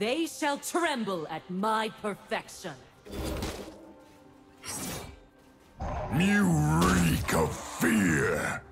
They shall tremble at my perfection. You reek of fear!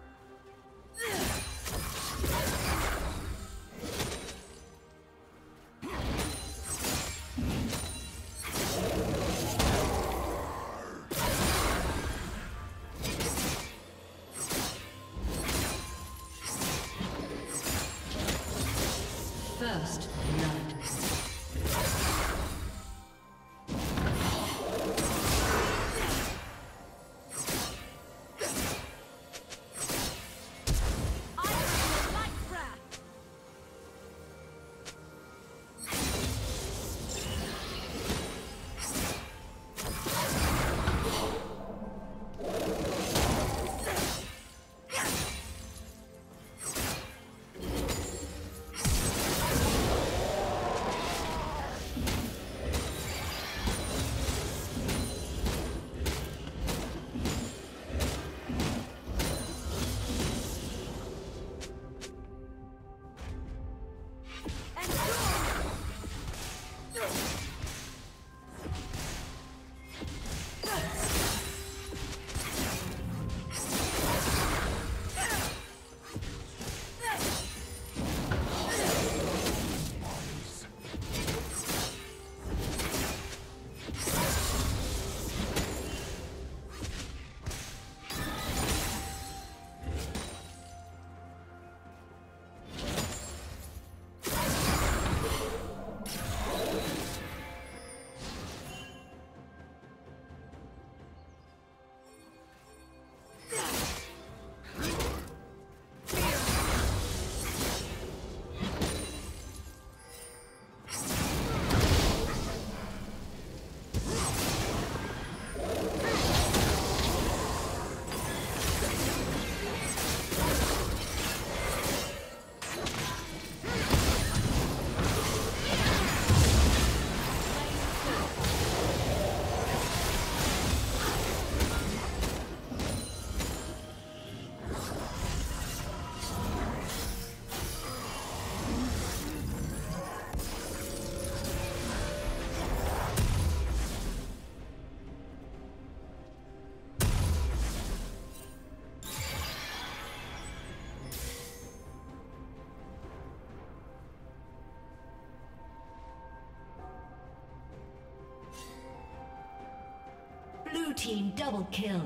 Team double kill.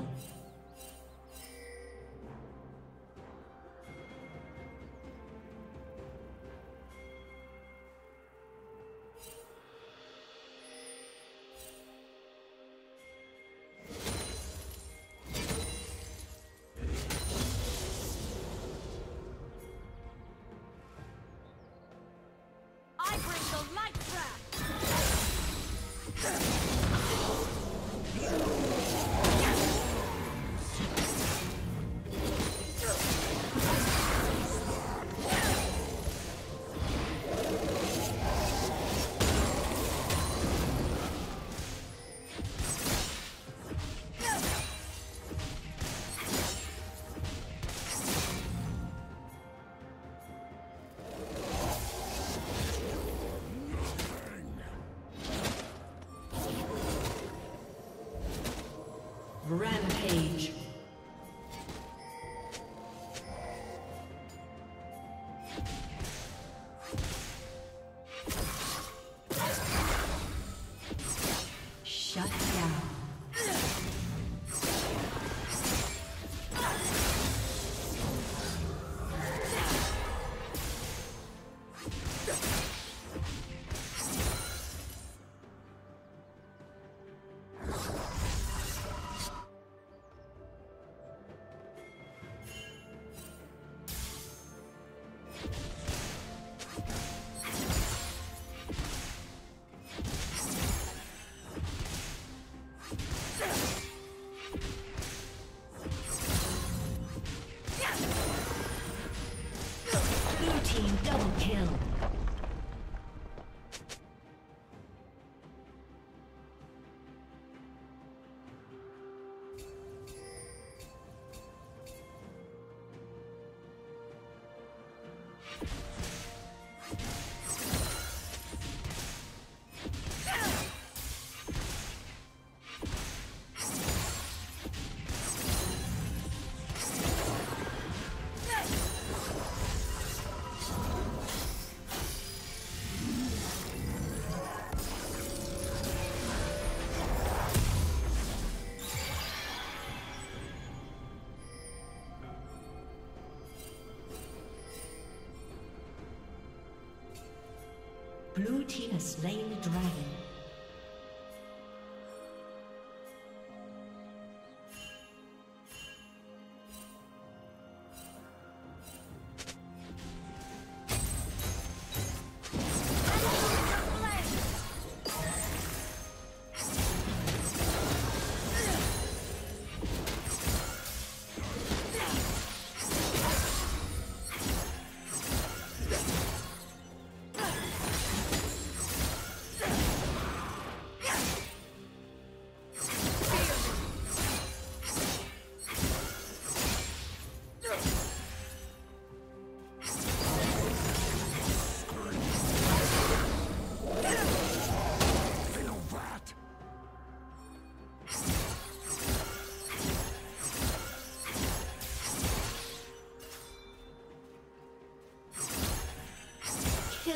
Slain the dragon.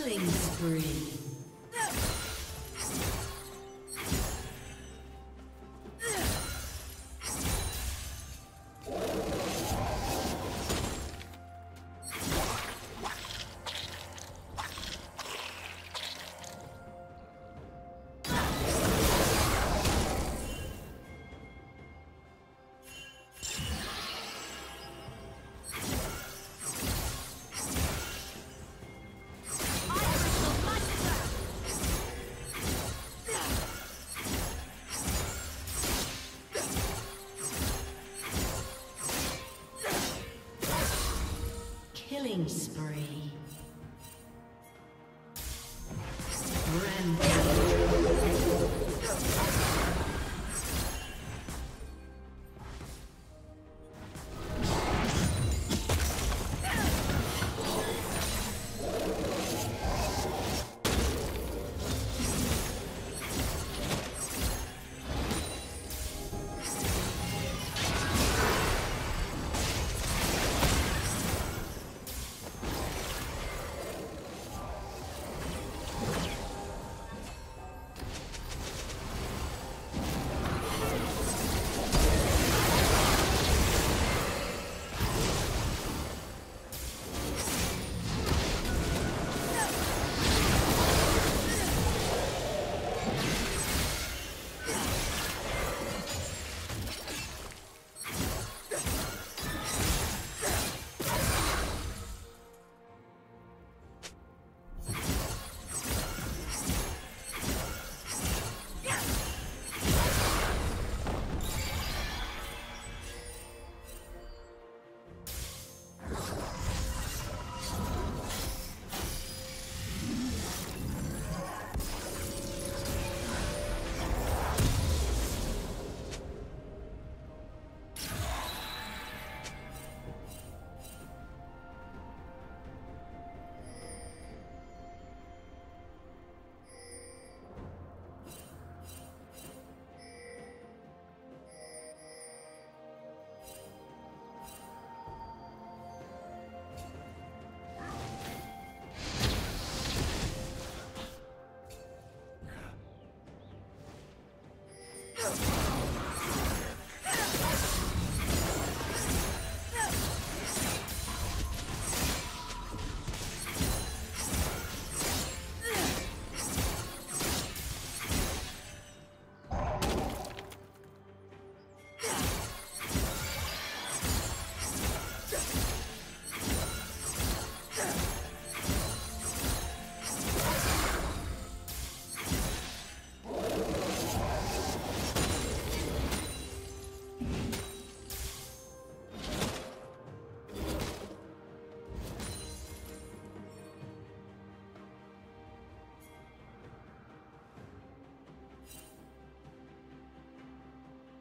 Killing spree.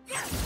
Yeah.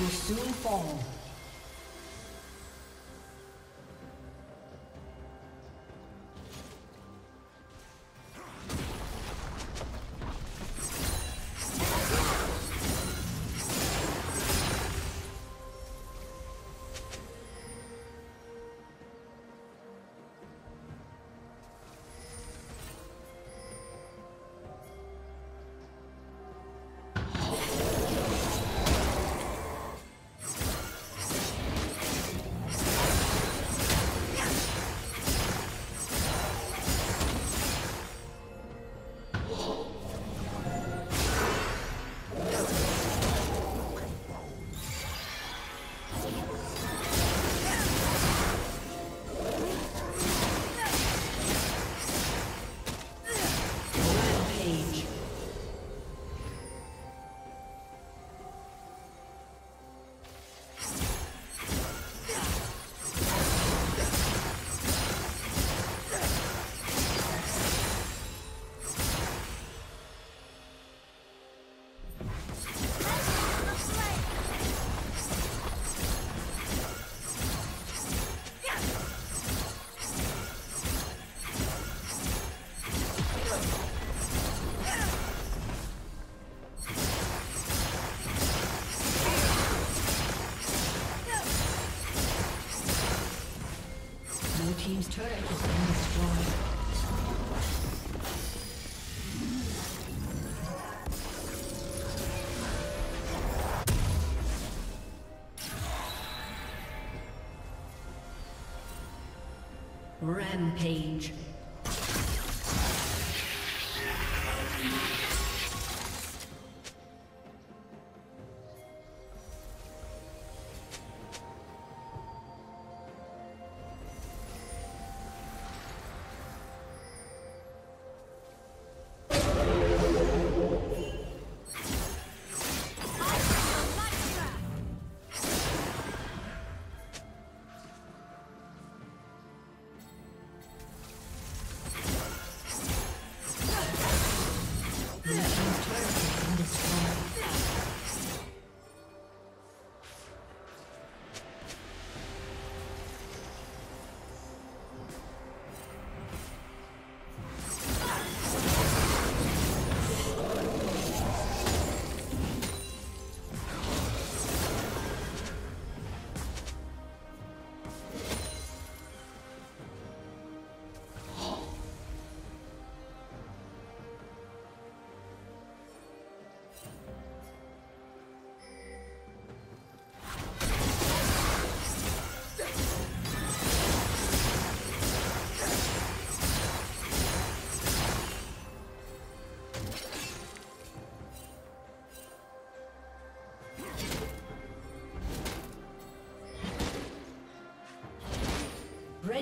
Will soon fall. Rampage.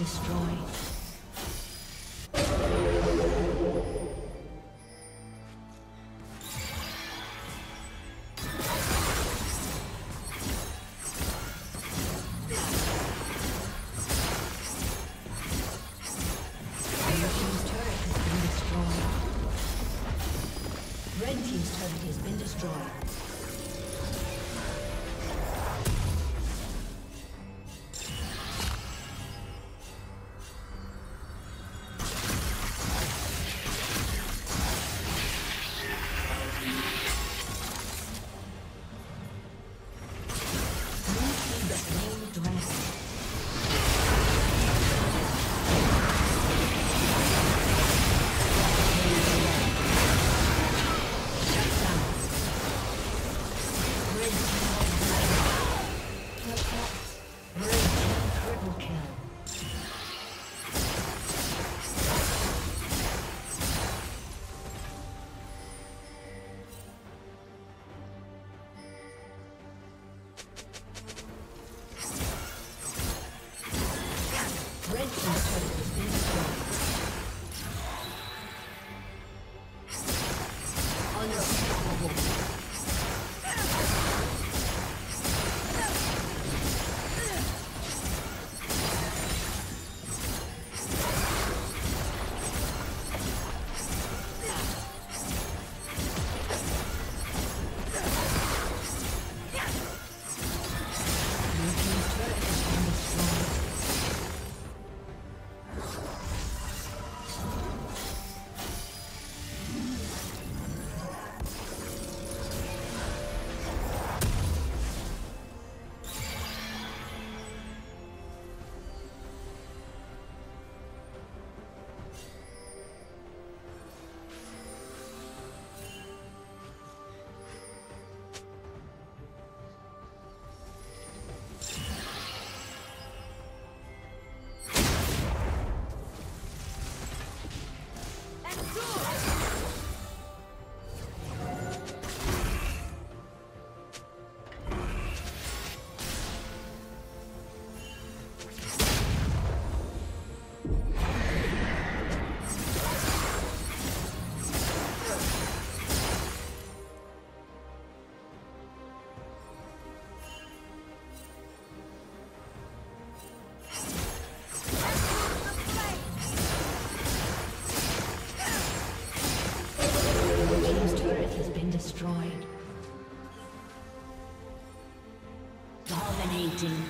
Destroyed. Dominating.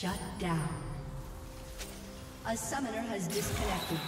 Shut down. A summoner has disconnected.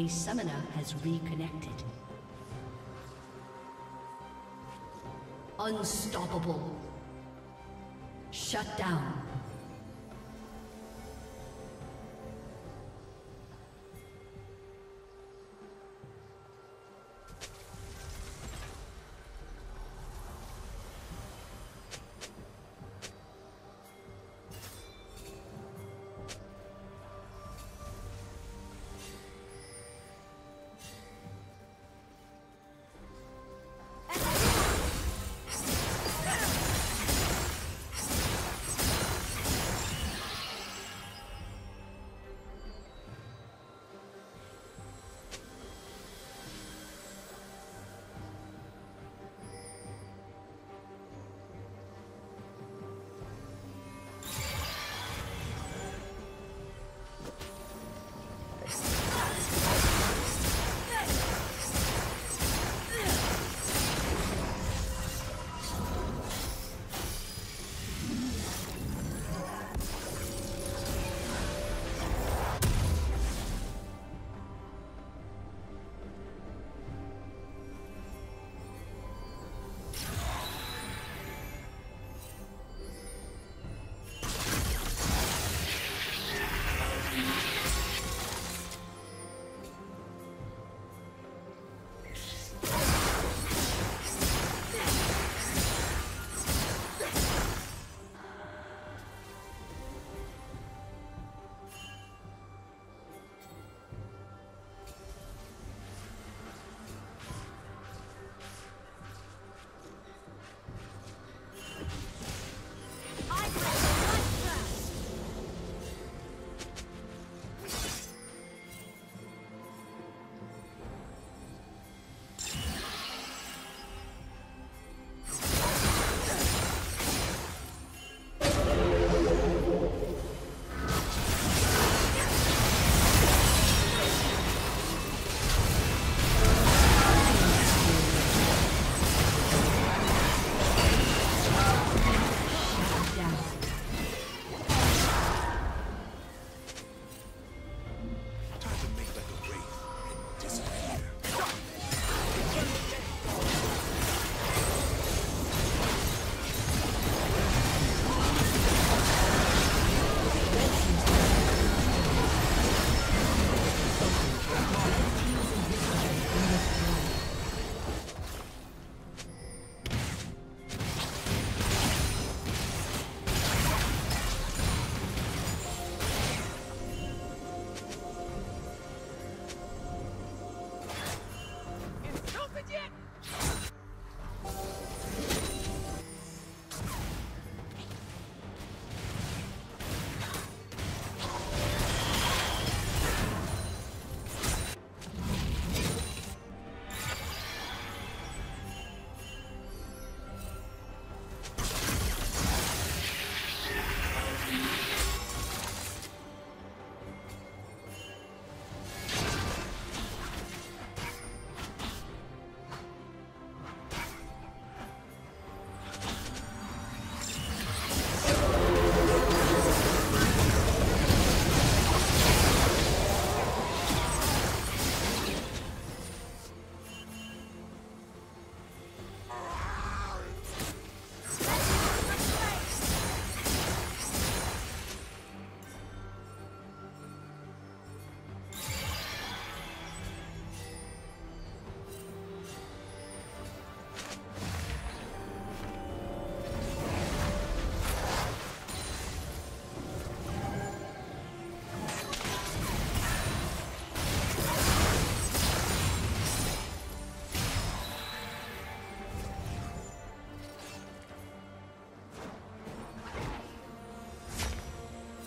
A summoner has reconnected. Unstoppable. Shut down.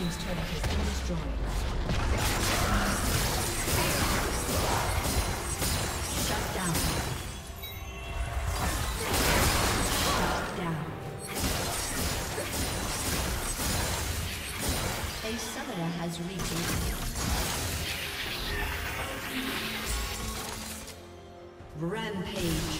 Team's turret has been destroyed. A summoner has reached. Rampage.